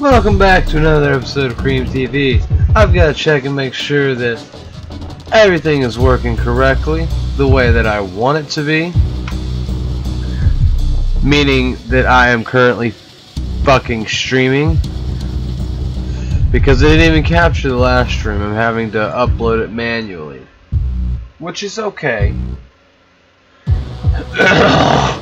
Welcome back to another episode of Cream TV. I've got to check and make sure that everything is working correctly the way that I want it to be. Meaning that I am currently fucking streaming. Because it didn't even capture the last stream. I'm having to upload it manually. Which is okay.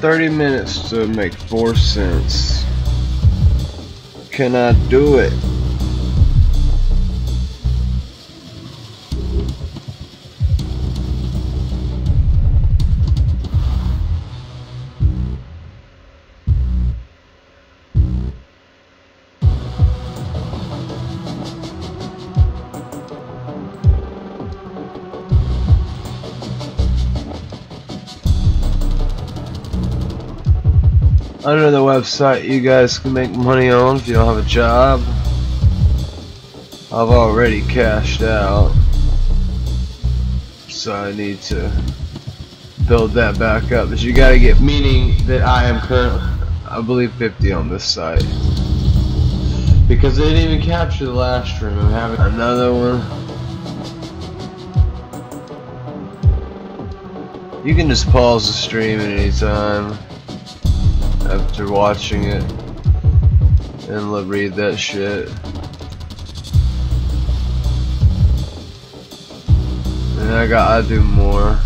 30 minutes to make 4 cents. Can I do it? Website you guys can make money on if you don't have a job. I've already cashed out. So I need to build that back up. But you gotta get meaning that I am currently I believe 50 on this site. Because they didn't even capture the last stream. I'm having another one. You can just pause the stream at any time after watching it and let read that shit. And I gotta do more.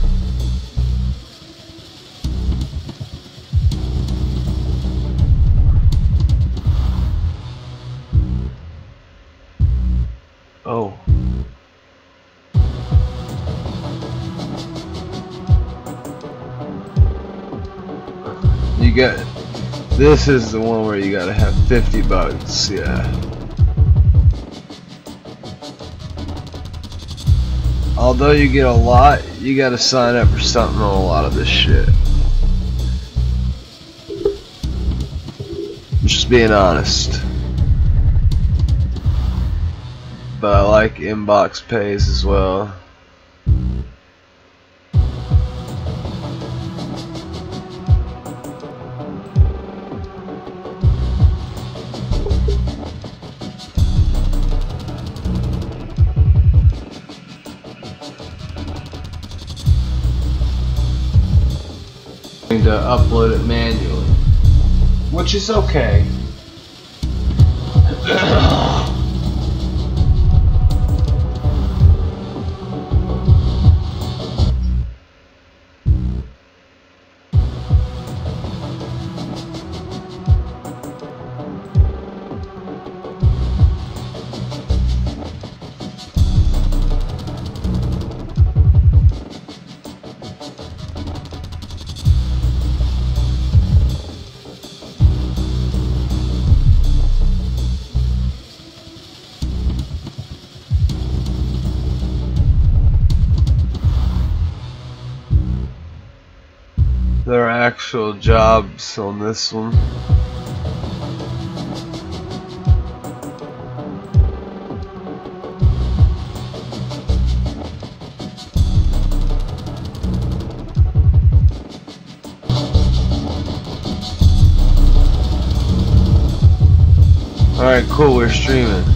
This is the one where you gotta have 50 bucks, yeah. Although you get a lot, you gotta sign up for something on a lot of this shit. Just being honest. But I like inbox pays as well. Upload it manually, which is okay. actual jobs on this one. Alright, cool, we're streaming.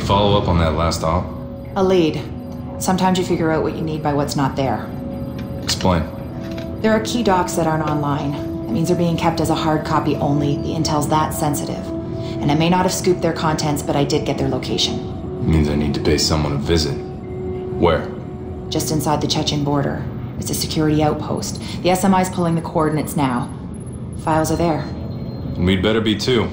Any follow up on that last op? A lead. Sometimes you figure out what you need by what's not there. Explain. There are key docs that aren't online. That means they're being kept as a hard copy only. The intel's that sensitive. And I may not have scooped their contents, but I did get their location. It means I need to pay someone a visit. Where? Just inside the Chechen border. It's a security outpost. The SMI's pulling the coordinates now. Files are there. We'd better be too.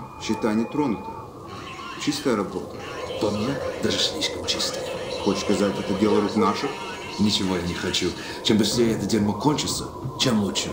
Ничего. Счета не тронуты. Чистая работа. По мне, даже слишком чистая. Хочешь сказать, это дело рук наших? Ничего я не хочу. Чем быстрее это дерьмо кончится, чем лучше.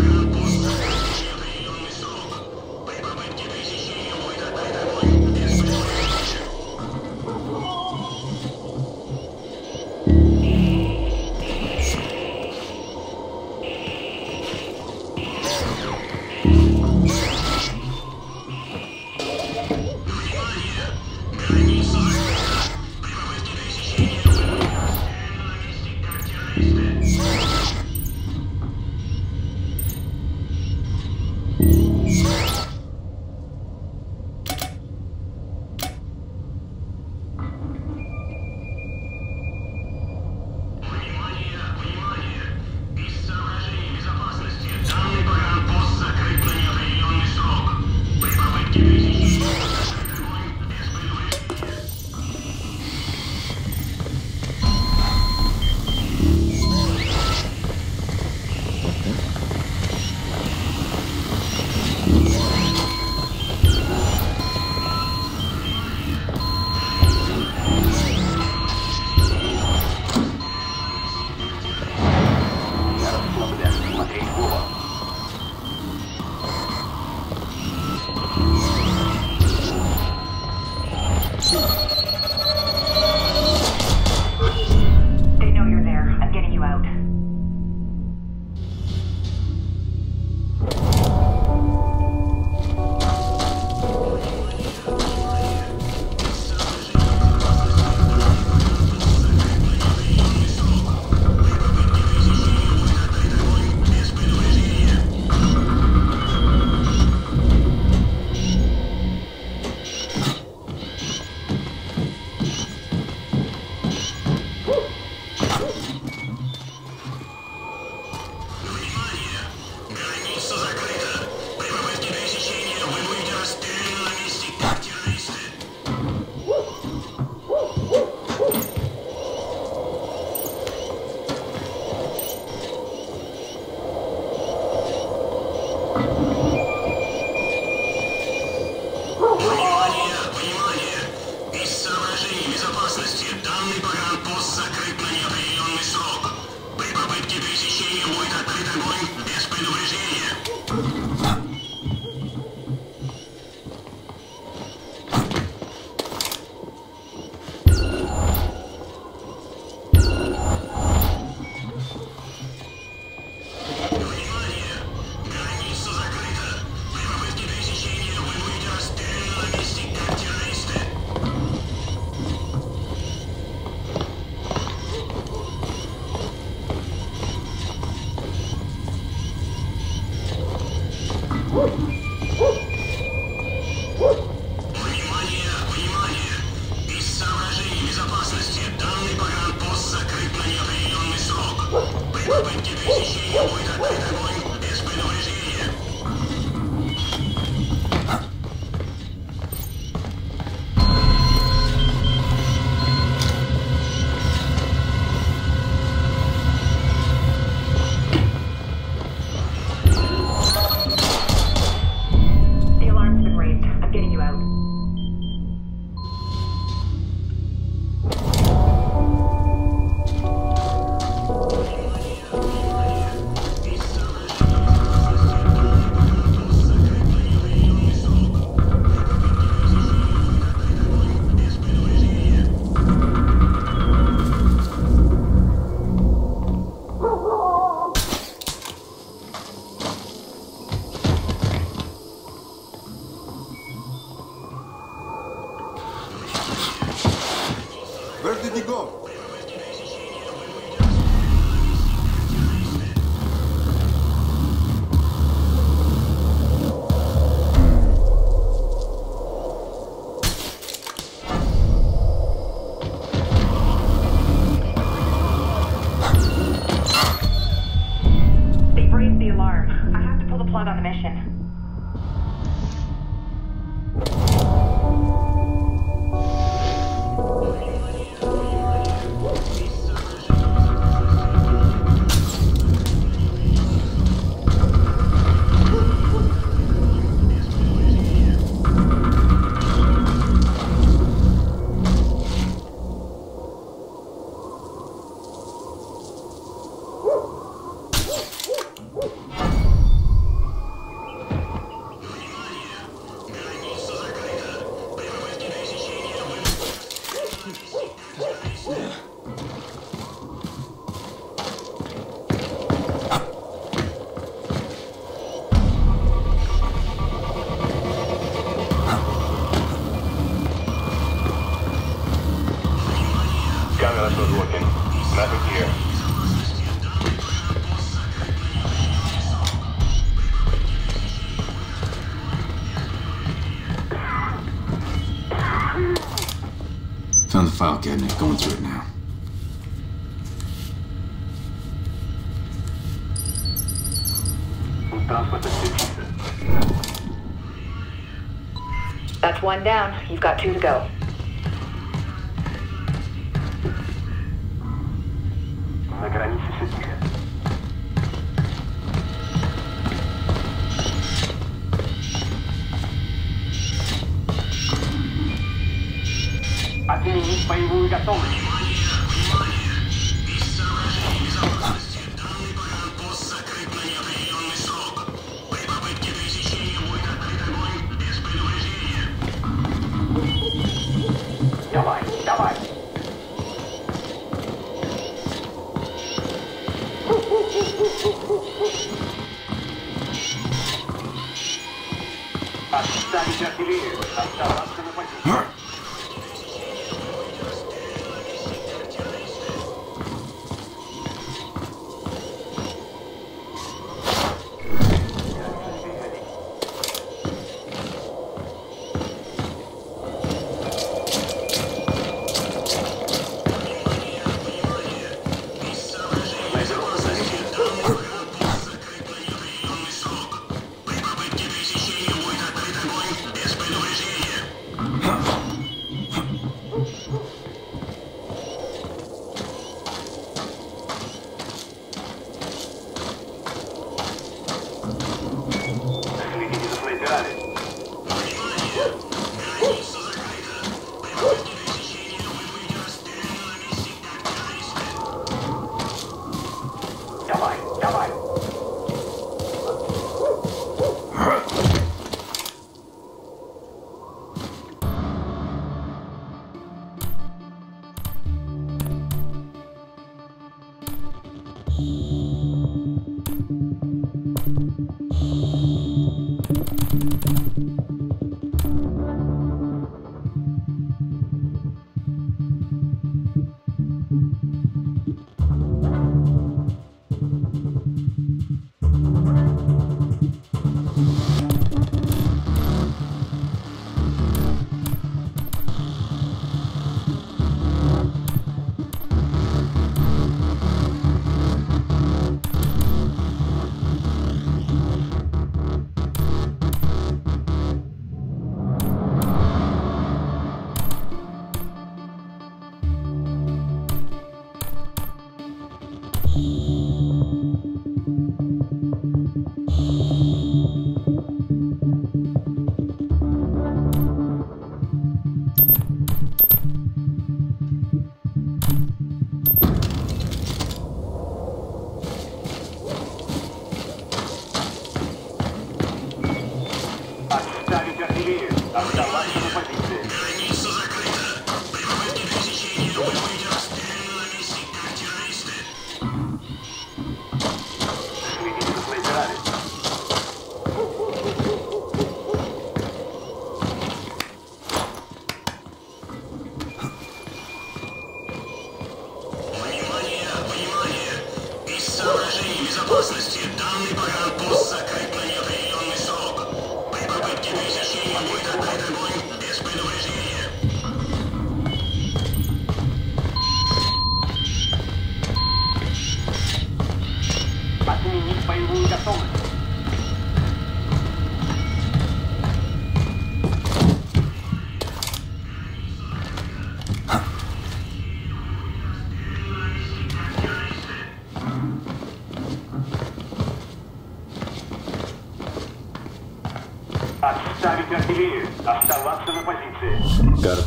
Real file cabinet, going through it now. That's one down. You've got two to go.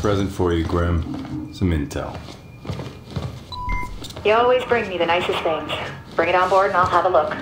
present for you, Grim. Some intel. You always bring me the nicest things. Bring it on board and I'll have a look.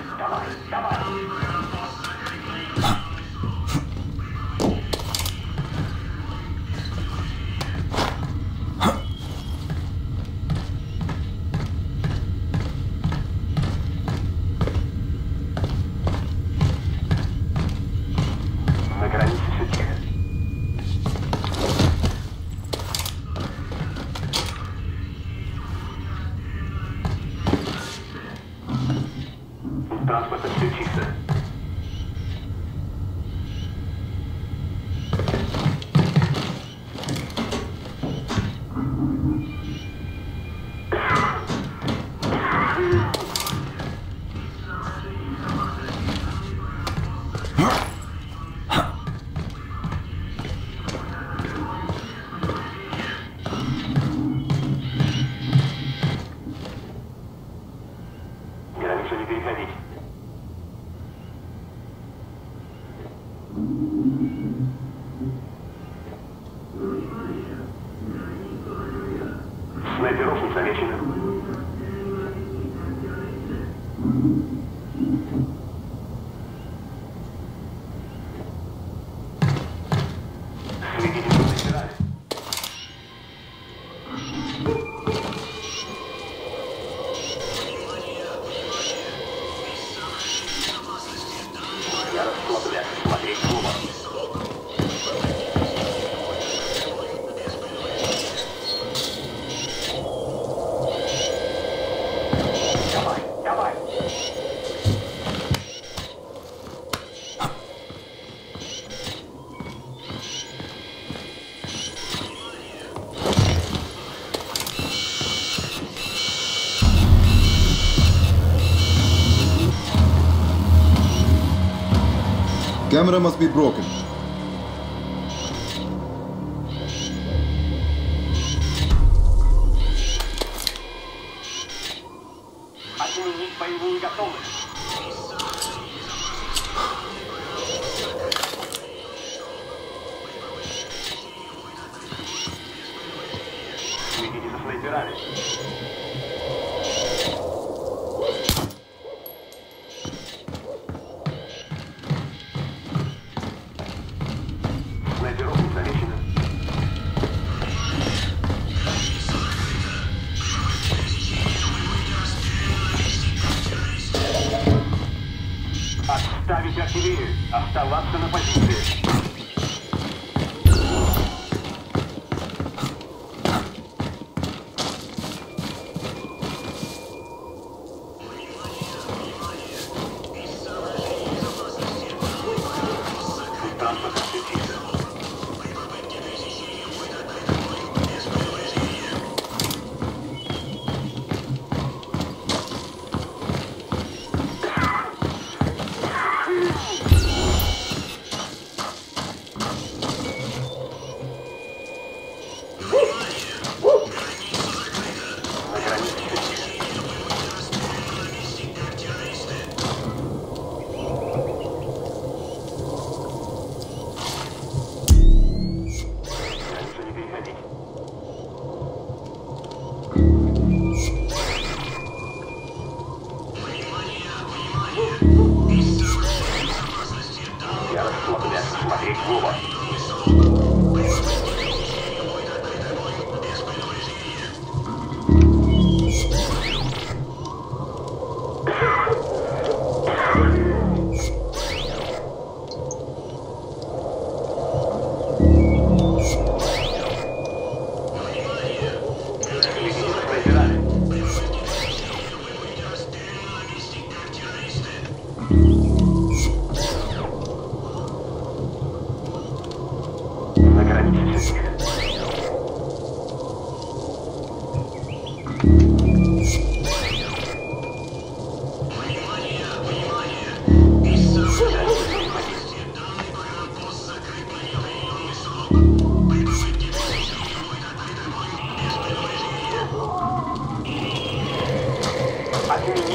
camera must be broken.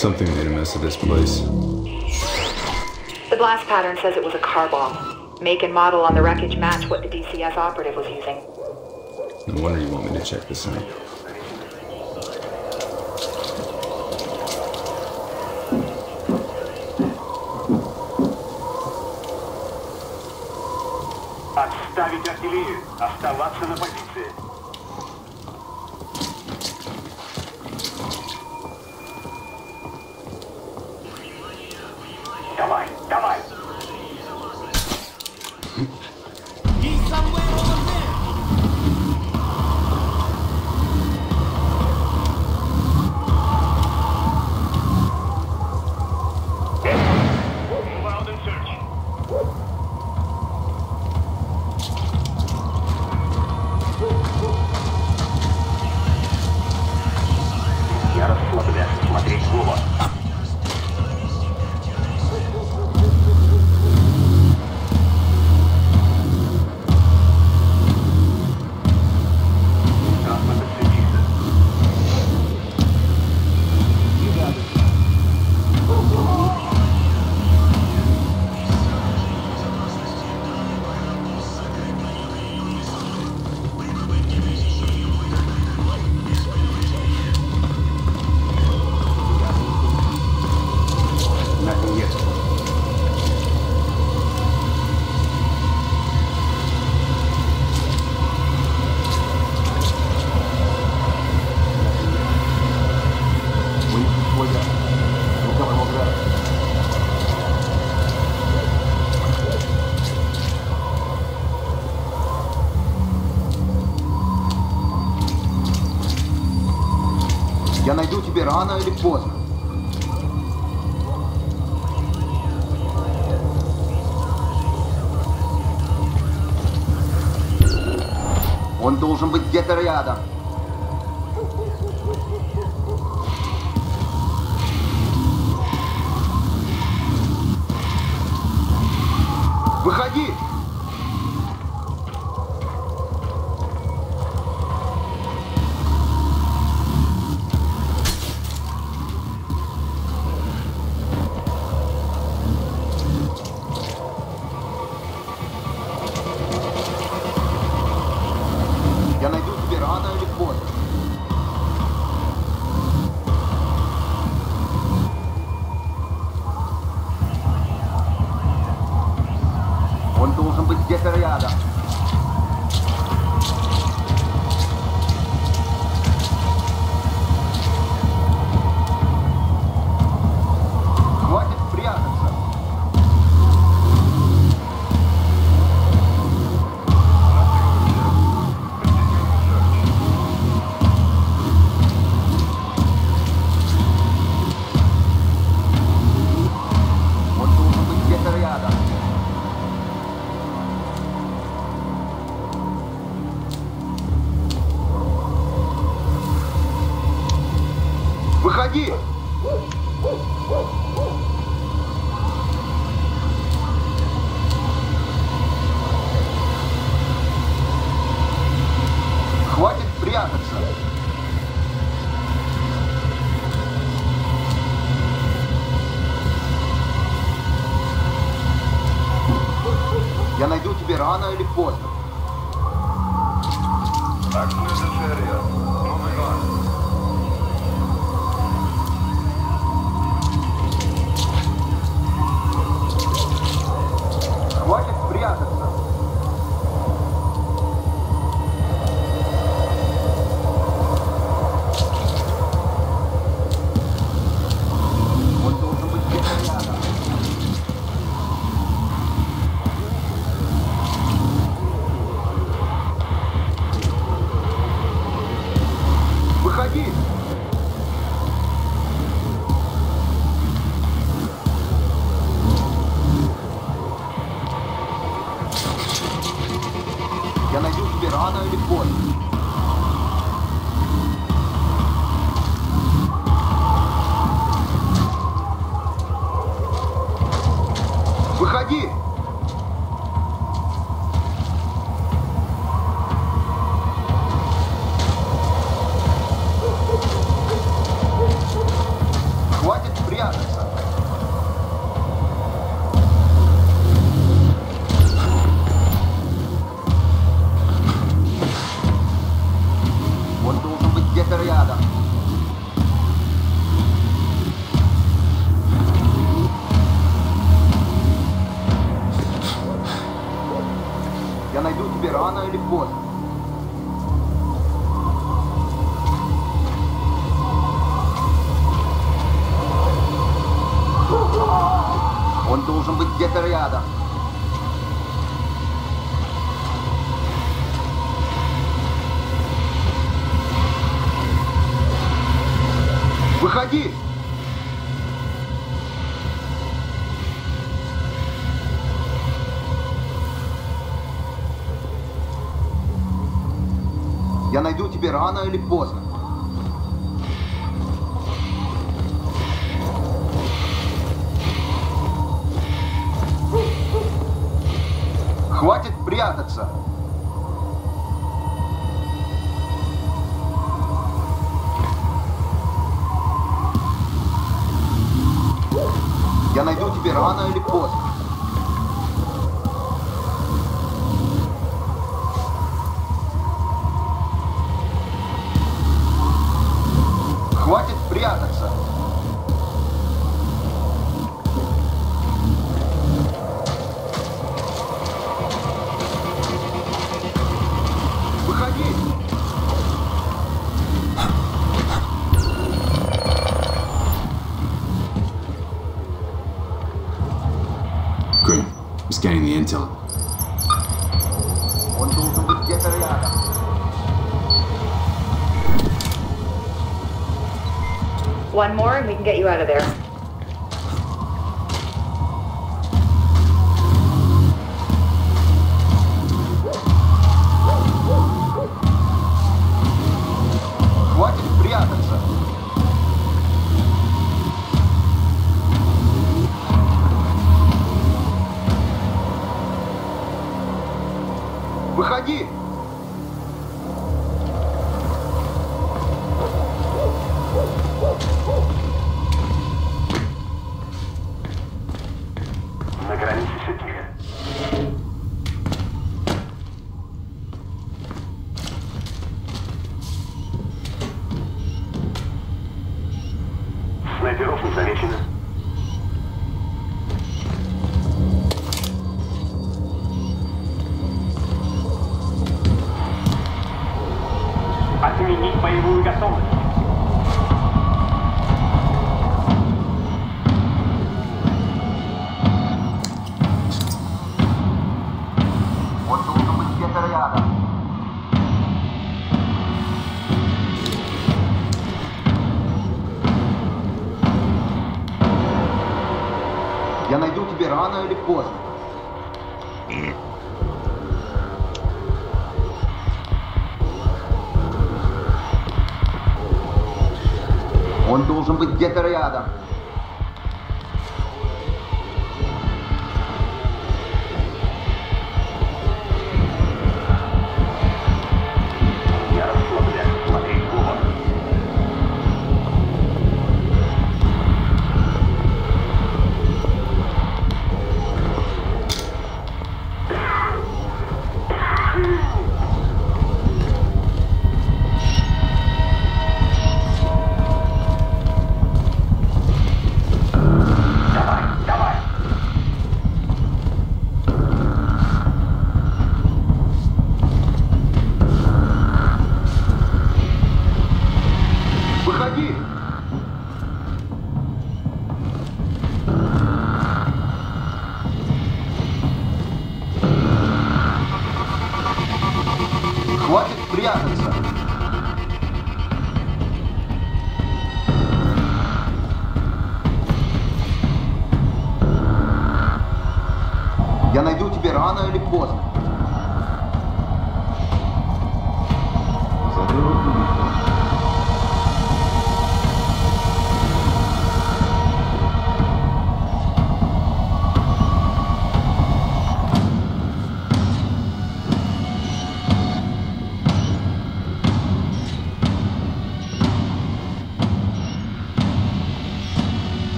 Something made a mess of this place. The blast pattern says it was a car bomb. Make and model on the wreckage match what the DCS operative was using. No wonder you want me to check this out. Отставить артиллерию! Оставаться на позиции! должен быть где-то рядом. Я найду тебя рано или поздно. рано или поздно. can get you out of there. рано или поздно. Он должен быть где-то рядом.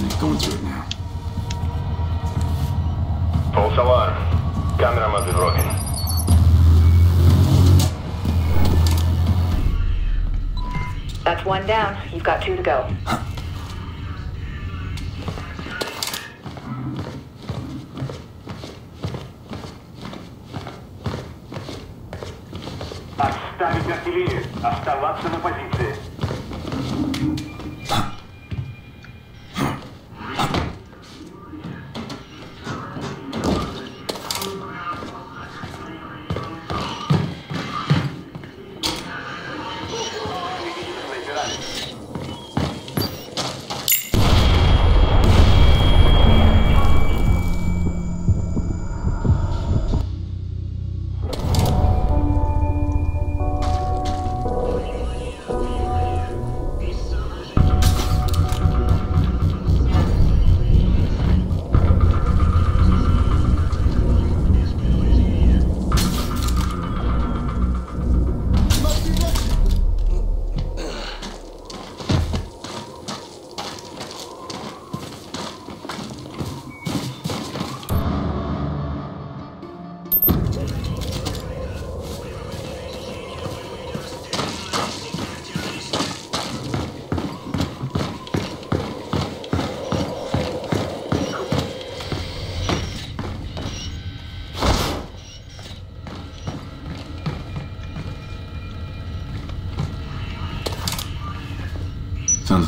the file cabinet. Going through it now. False alarm. Camera must be broken. That's one down. You've got two to go. Отставить артиллерию. Оставаться на позиции.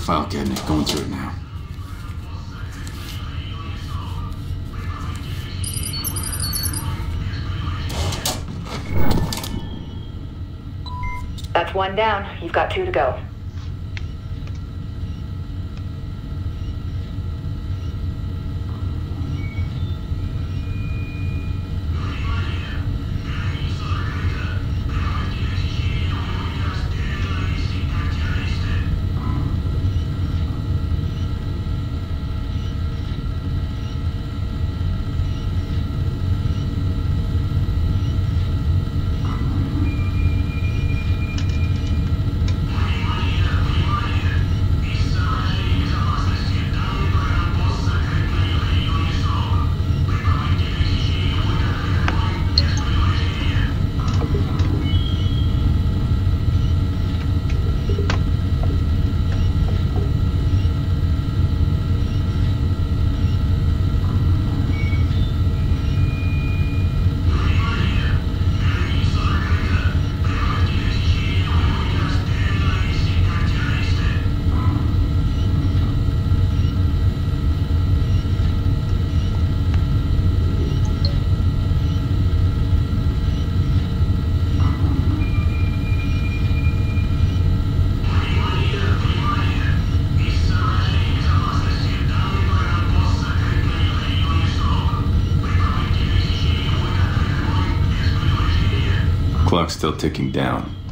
File cabinet. Going through it now. That's one down. You've got two to go. Still ticking down.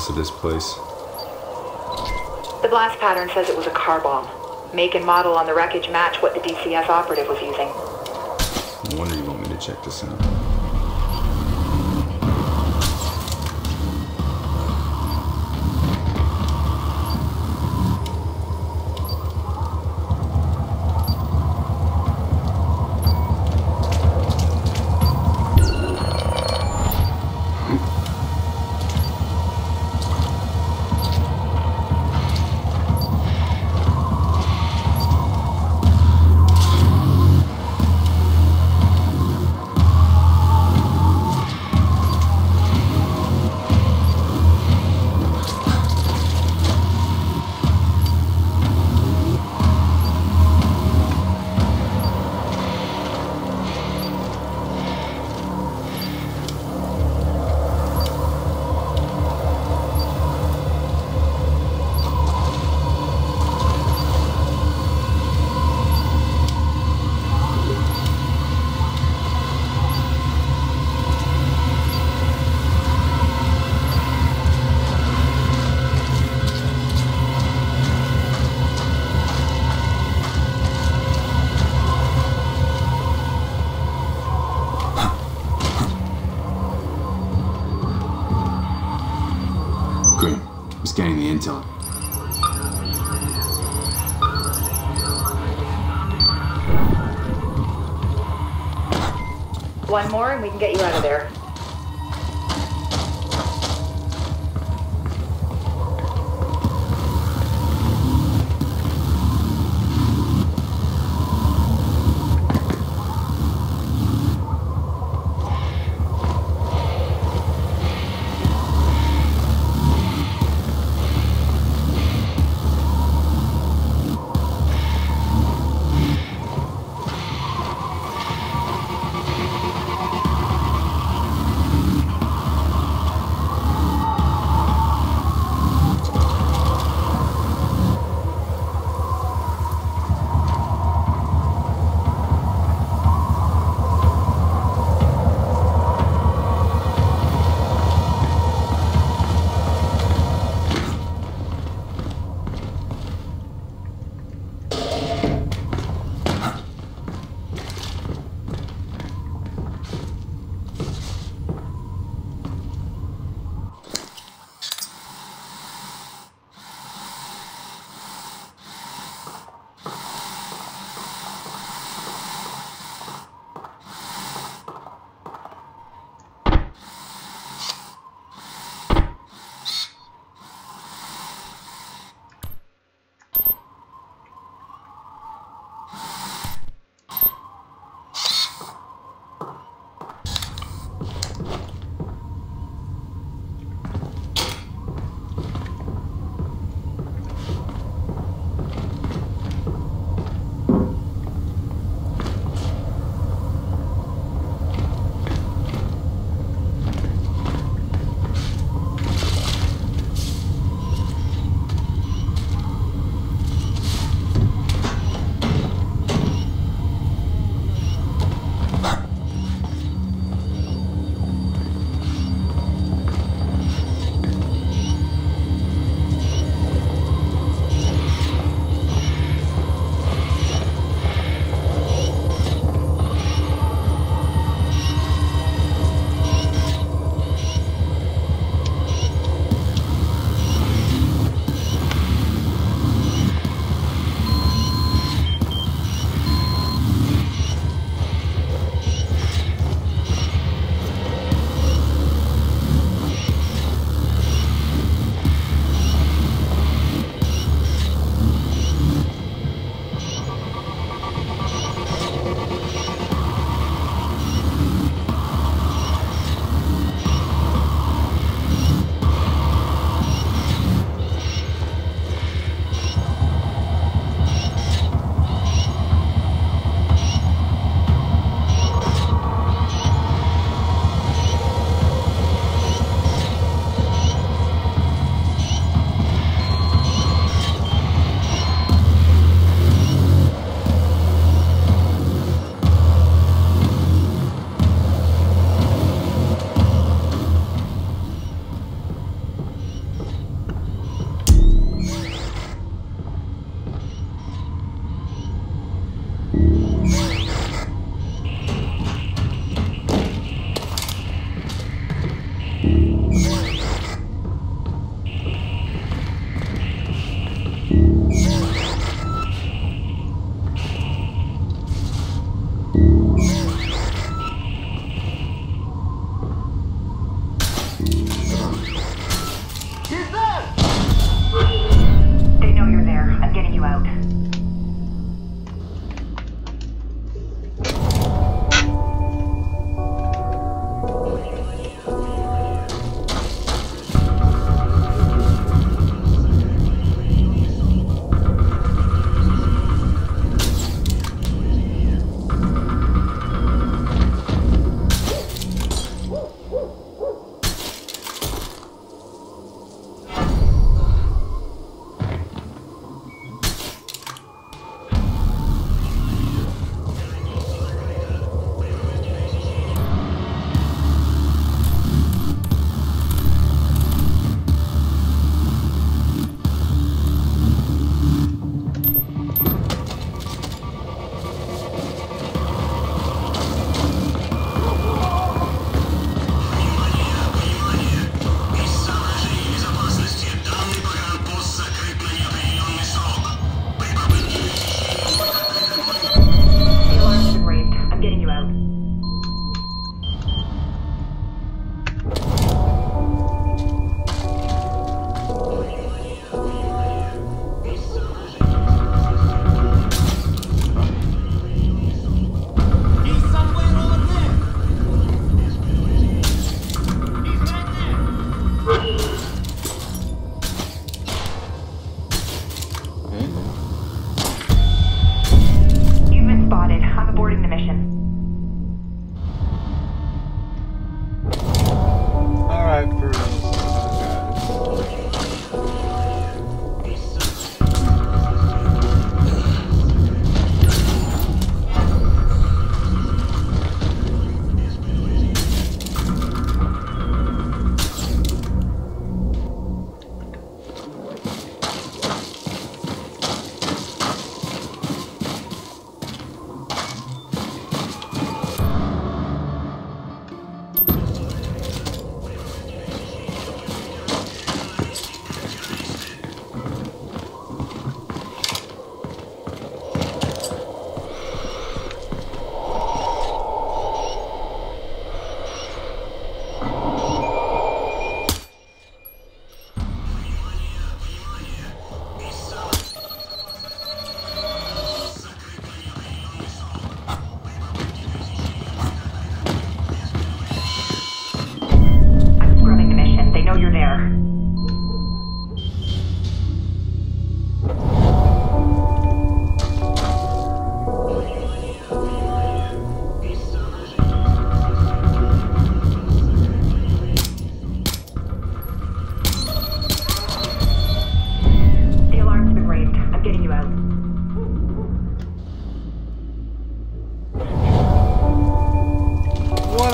Something made a mess of this place. The blast pattern says it was a car bomb. Make and model on the wreckage match what the DCS operative was using. No wonder you want me to check this out.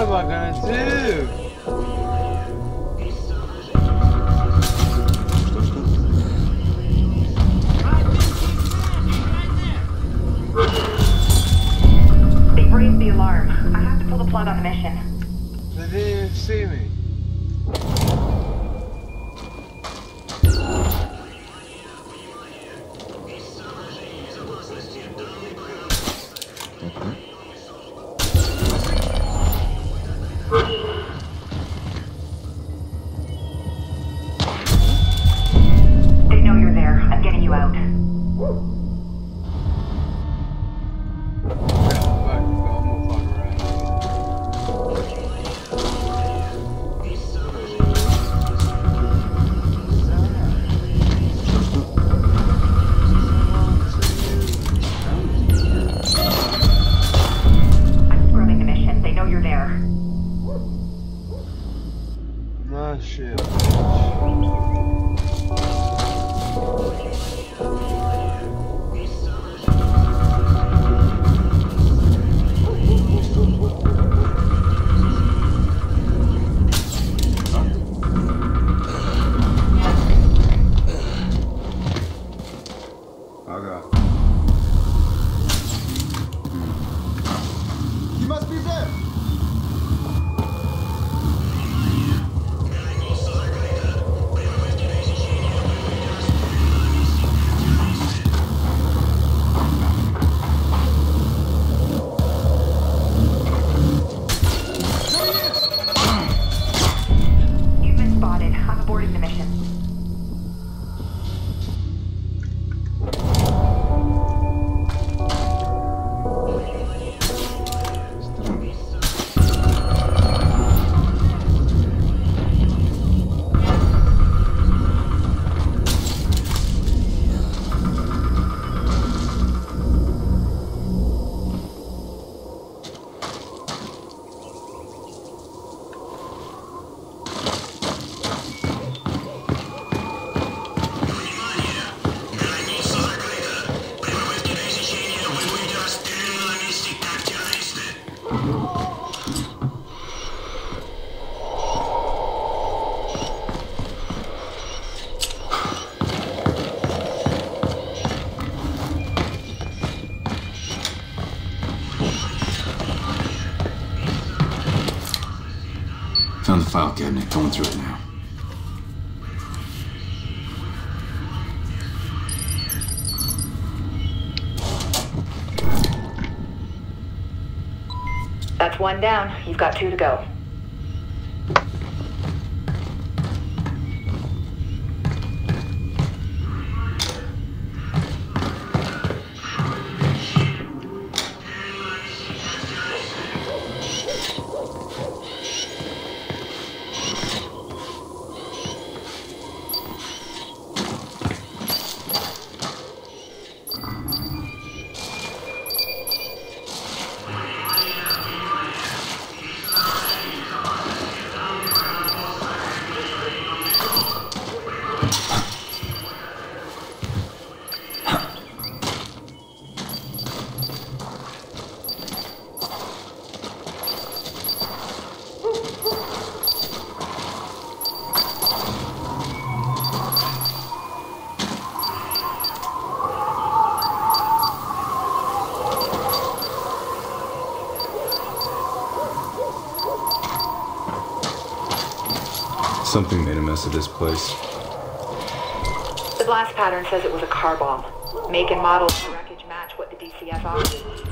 What am I gonna do? Found the. Going through it now. That's one down. You've got two to go. Something made a mess of this place. The blast pattern says it was a car bomb. Make and model wreckage match what the DCS offers.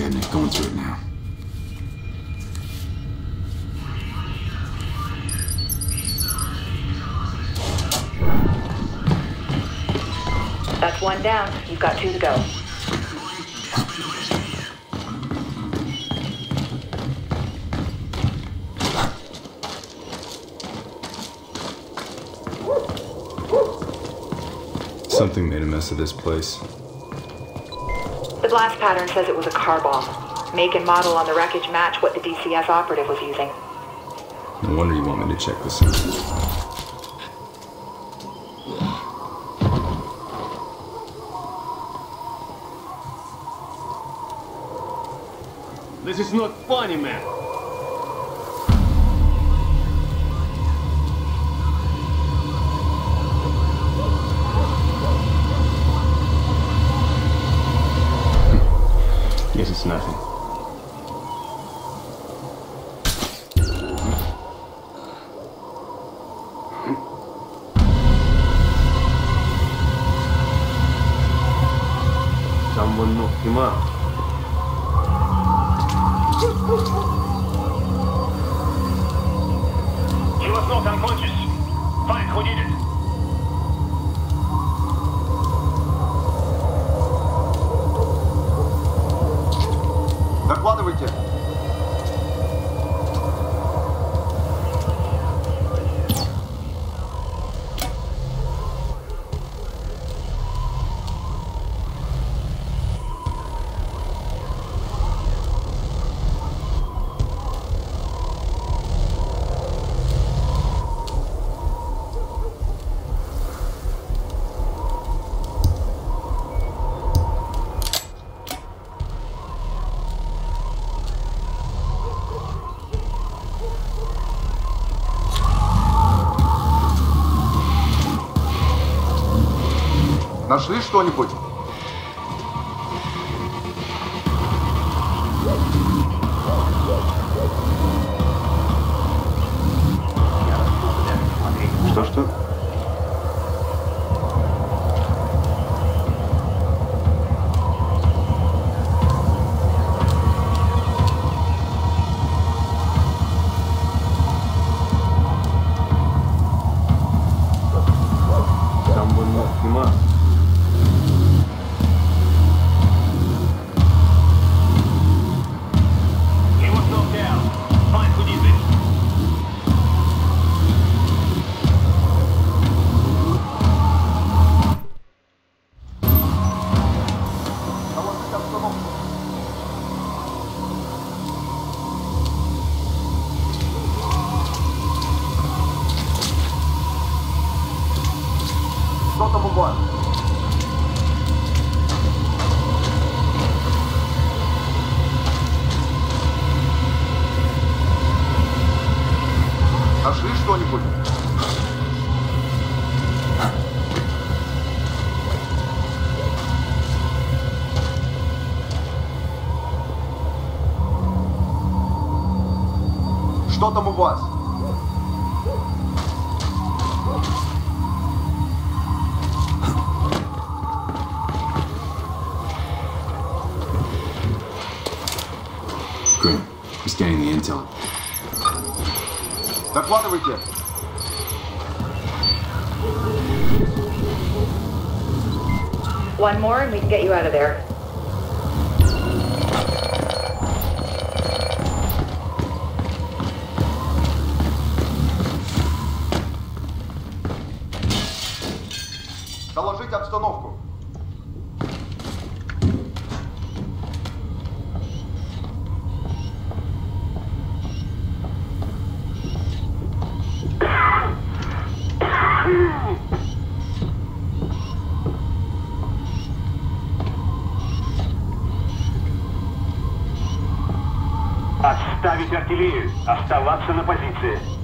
Found the file cabinet. Going through it now. That's one down. You've got two to go. Something made a mess of this place. The blast pattern says it was a car bomb. Make and model on the wreckage match what the DCS operative was using. No wonder you want me to check this out. This is not funny, man. Нашли что-нибудь? what do we do? One more and we can get you out of there. Оставаться на позиции.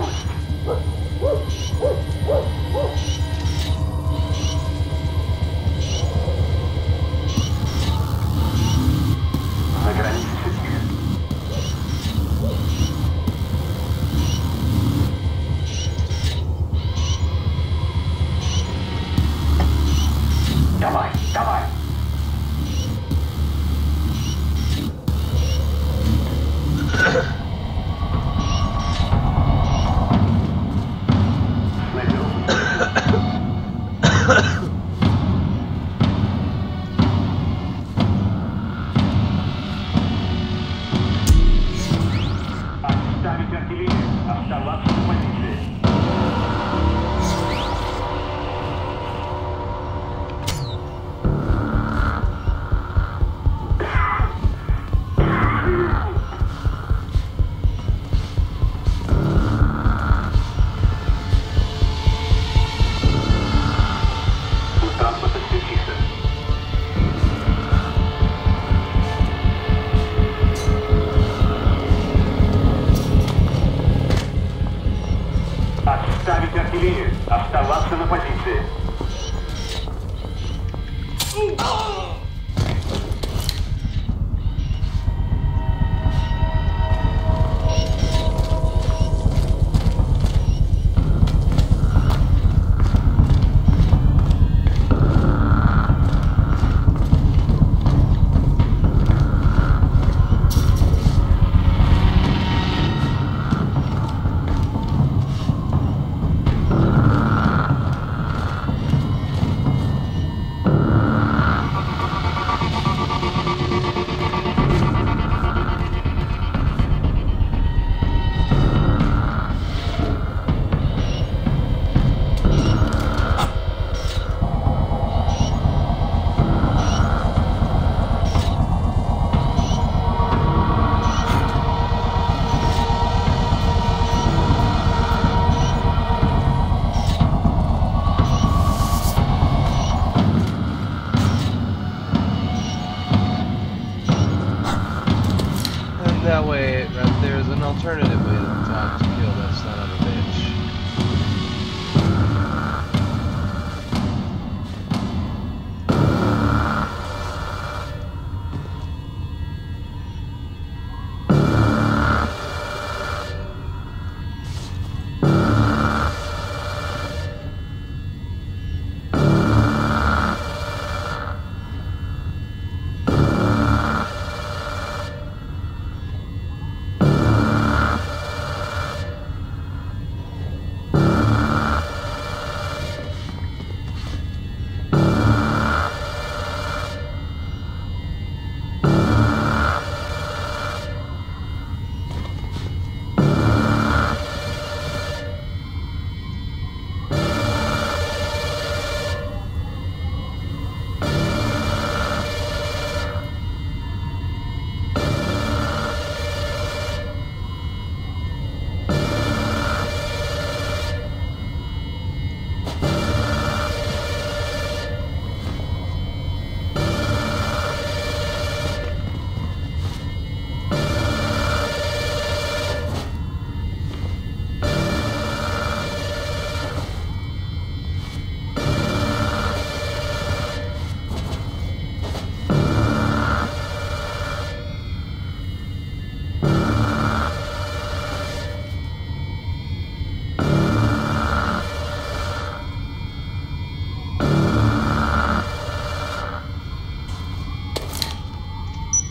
Thank you.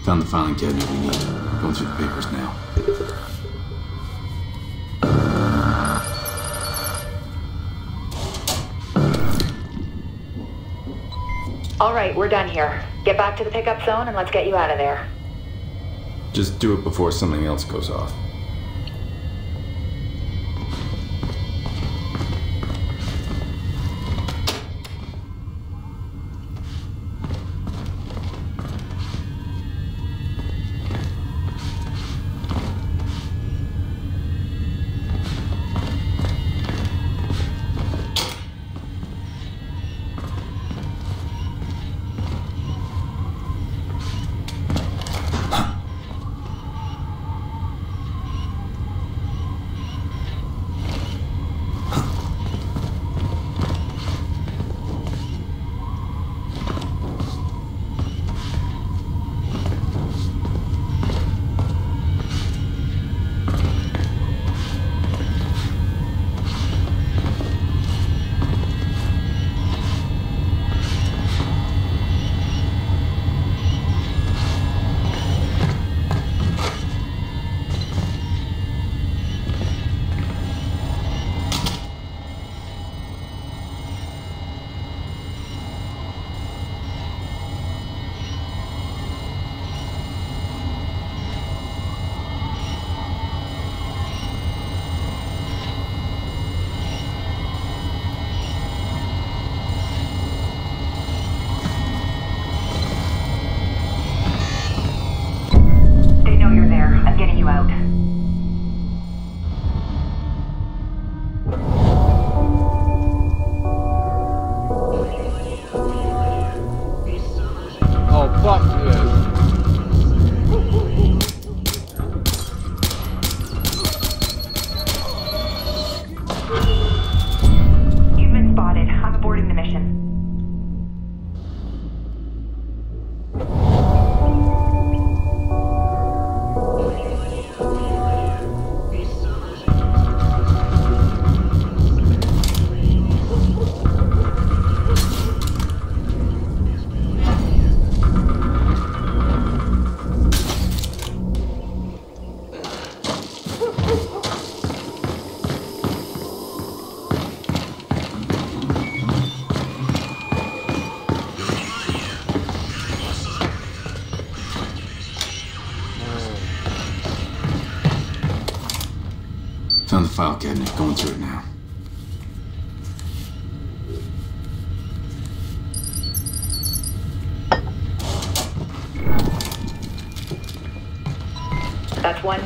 Found the uh, filing cabinet we need. Going through the papers now. All right, we're done here. Get back to the pickup zone and let's get you out of there. Just do it before something else goes off.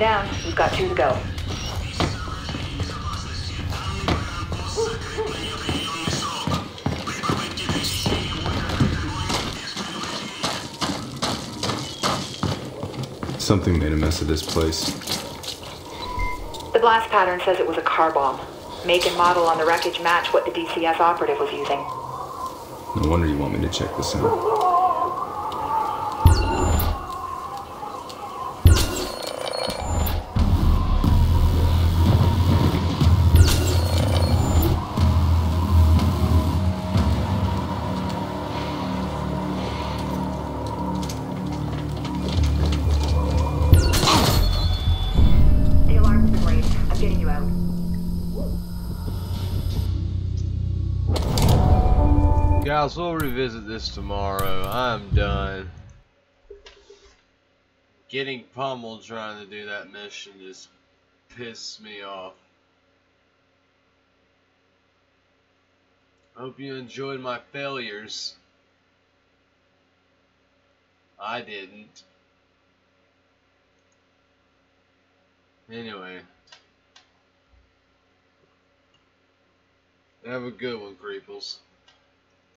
Down. We've got two to go. Something made a mess of this place. The blast pattern says it was a car bomb. Make and model on the wreckage match what the DCS operative was using. No wonder you want me to check this out. Guys, we'll revisit this tomorrow. I'm done. Getting pummeled trying to do that mission just pissed me off. Hope you enjoyed my failures. I didn't. Anyway. Have a good one, Creeples.